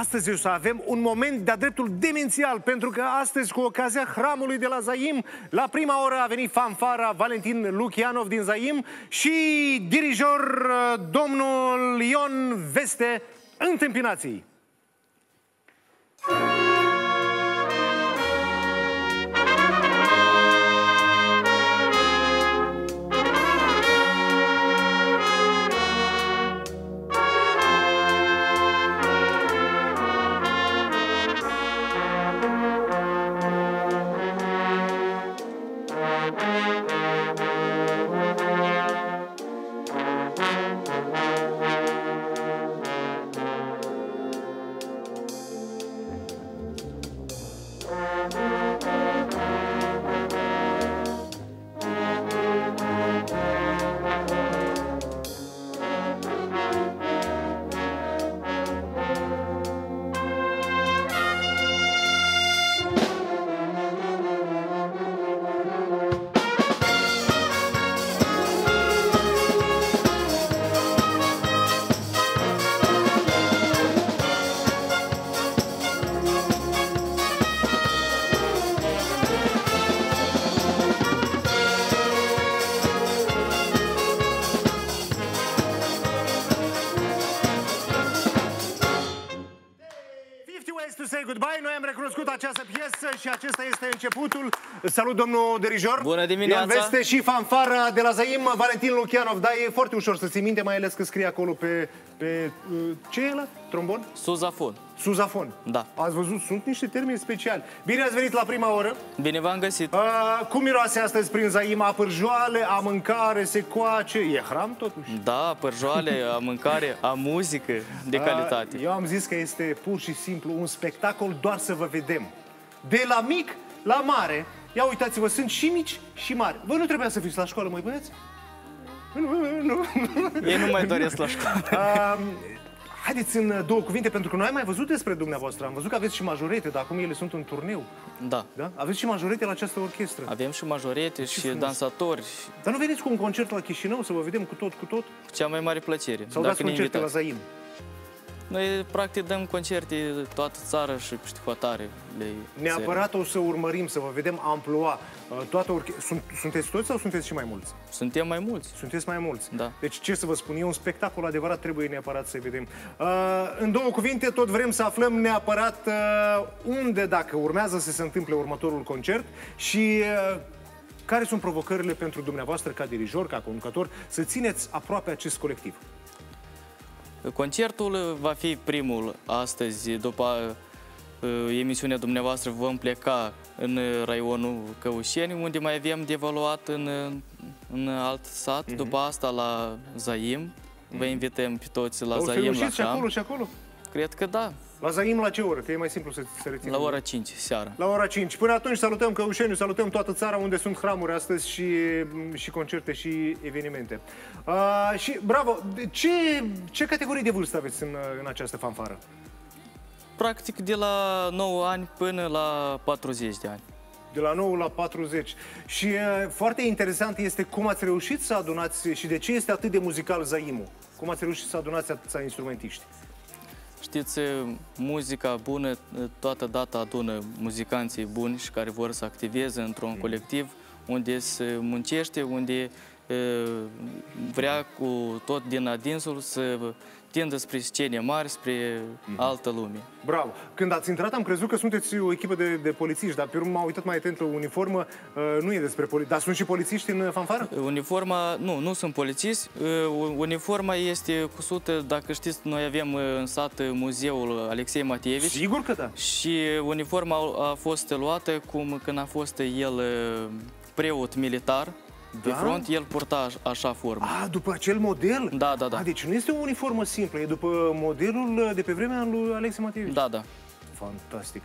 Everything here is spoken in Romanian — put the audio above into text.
Astăzi o să avem un moment de-a dreptul demențial, pentru că astăzi, cu ocazia hramului de la Zaim, la prima oră a venit fanfara Valentin Lucianov din Zaim și dirijor uh, domnul Ion Veste, întâmpinații. Goodbye. Noi am recunoscut această piesă și acesta este începutul. Salut, domnul dirijor. Bună dimineața. Ion Veste și fanfara de la Zaim, Valentin Lucianov. Da, e foarte ușor să ții minte, mai ales că scrie acolo pe... pe uh, ce e ăla? Trombon? Suzafon. Suzafon. Da. Ați văzut? Sunt niște termeni speciali. Bine ați venit la prima oră. Bine v-am găsit. Uh, cum miroase astăzi prin Zaim? A pârjoale, a mâncare, se coace. E hram totuși? Da, părjoale, a mâncare, a muzică de calitate. Uh, Eu am zis că este pur și simplu un spectacol doar să vă vedem. De la mic la mare. Ia uitați-vă, sunt și mici și mari. Voi nu trebuia să fiți la școală, măi băieți? Nu, nu, nu. Ei nu mai doresc la școală. Uh, haideți în două cuvinte, pentru că noi am mai văzut despre dumneavoastră. Am văzut că aveți și majorete, dar acum ele sunt în turneu. Da. Da? Aveți și majorete la această orchestră. Avem și majorete și frumos. dansatori. Dar nu veniți cu un concert la Chișinău să vă vedem cu tot, cu tot? Cu cea mai mare plăcere. Sau dați ne concerte la invitați. Zaim? Noi, practic, dăm concerte toată țara și peste hotare. Le Neapărat o să urmărim, să vă vedem amploa. Uh, Toată orche... Sunt, sunteți toți sau sunteți și mai mulți? Suntem mai mulți. Sunteți mai mulți. Da. Deci ce să vă spun, e un spectacol adevărat, trebuie neapărat să vedem. Uh, în două cuvinte, tot vrem să aflăm neapărat uh, unde, dacă urmează să se întâmple următorul concert și uh, care sunt provocările pentru dumneavoastră ca dirijor, ca conducător, să țineți aproape acest colectiv. Concertul va fi primul astăzi, după uh, emisiunea dumneavoastră vom pleca în raionul Căușeni, unde mai avem de evaluat în, în alt sat, Mhm. după asta la Zaim. Vă invităm pe toți la o să Zaim, la reușiți și acolo Ham. și acolo? Cred că da, La Zaim la ce oră? Că e mai simplu să să reținem. la ora 5 seara. La ora 5. Până atunci salutăm Căușeniu, salutăm toată țara unde sunt hramuri astăzi și, și concerte și evenimente. Uh, și bravo! Ce, ce categorii de vârstă aveți în, în această fanfară? Practic de la 9 ani până la 40 de ani. De la 9 la 40. Și uh, foarte interesant este cum ați reușit să adunați și de ce este atât de muzical Zaimul. Cum ați reușit să adunați atâția instrumentiști. Știți, muzica bună toată data adună muzicanții buni și care vor să activeze într-un colectiv unde se muncește, unde e, vrea cu tot din adinsul să tindă spre scene mari, spre altă lume. Bravo! Când ați intrat am crezut că sunteți o echipă de, de polițiști, dar pe urmă m-am uitat mai atent la uniformă. Uh, nu e despre poliție. Dar sunt și polițiști în fanfară? Uniforma, nu, nu sunt polițiști. Uh, Uniforma este cusută, dacă știți, noi avem uh, în sat uh, muzeul Alexei Matievici. Sigur că da. Și uniforma a fost luată cum când a fost el uh, preot militar pe Da? front, el purta aș- așa formă. A, după acel model? Da, da, da. A, deci nu este o uniformă simplă, e după modelul de pe vremea lui Alexei Matievici. Da, da. Fantastic.